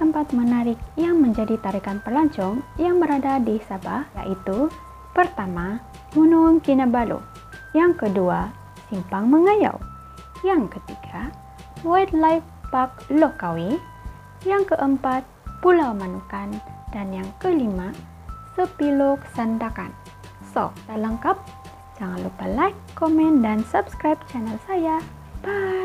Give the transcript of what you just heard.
tempat menarik yang menjadi tarikan pelancong yang berada di Sabah yaitu pertama Gunung Kinabalu, yang kedua Simpang Mengayau, yang ketiga Wildlife Park Lokawi, yang keempat Pulau Manukan, dan yang kelima Sepilok Sandakan. So, dah lengkap? Jangan lupa like, komen, dan subscribe channel saya. Bye!